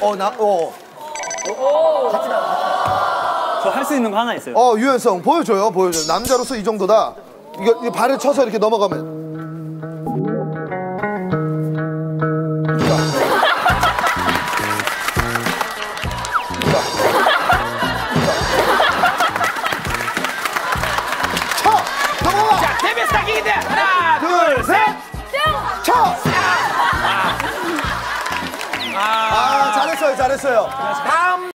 어, 나, 어. 저할 수 있는 거 하나 있어요. 어, 유연성. 보여줘요, 보여줘요. 남자로서 이 정도다. 이거, 이거 발을 쳐서 이렇게 넘어가면. 쳐! 넘어가! 자, 데뷔 스타킹인데 하나, 둘, 셋! 쳐! 아, 잘했어요, 잘했어요. 다음